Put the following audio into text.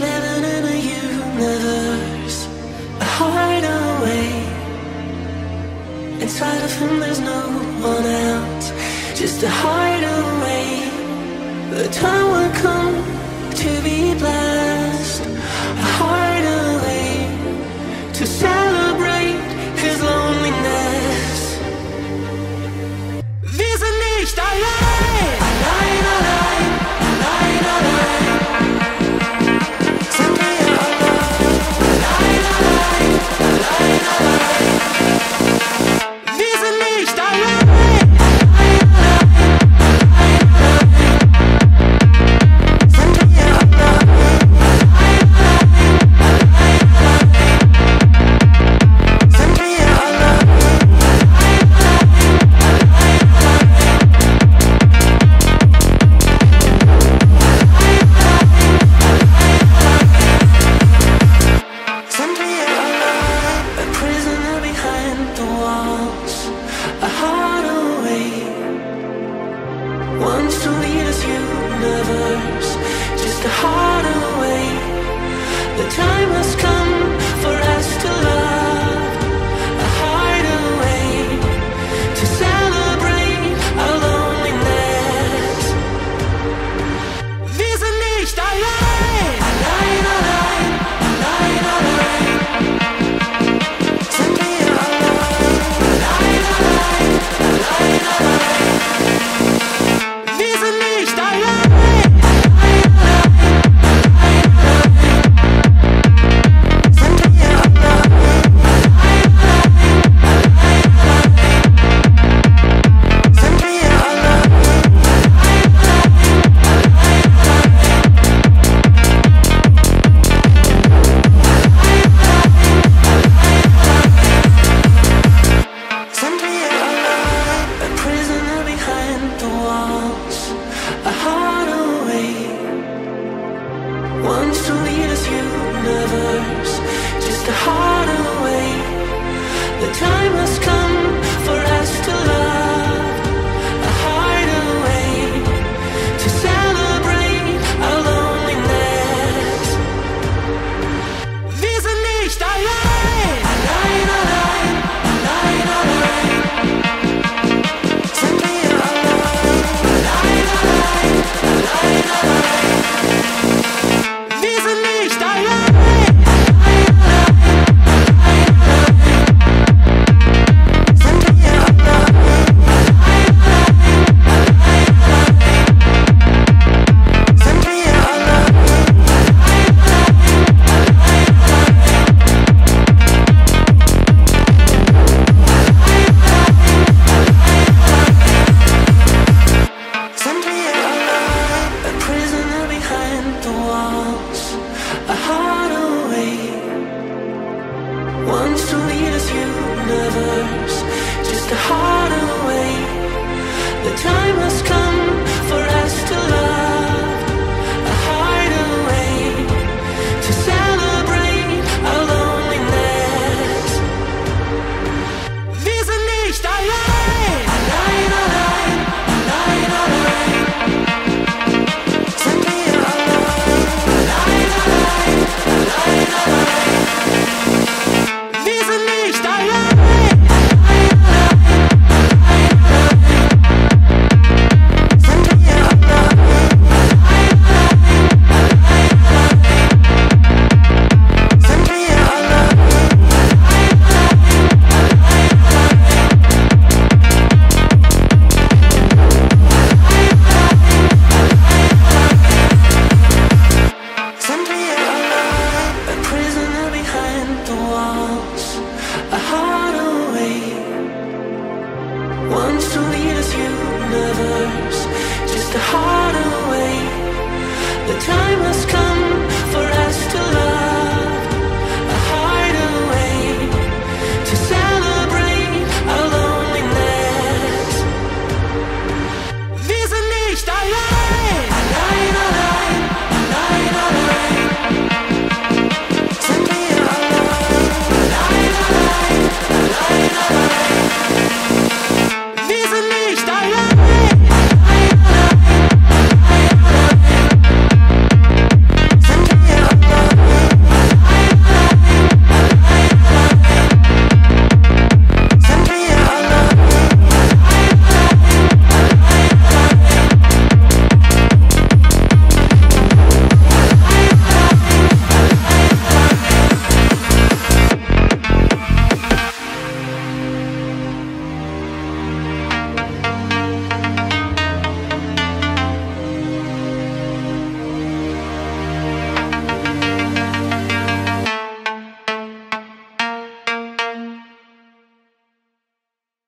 living in a universe a heart away. Inside of him, there's no one else, just a heart away. The time will come to be blind. the heart away. The time has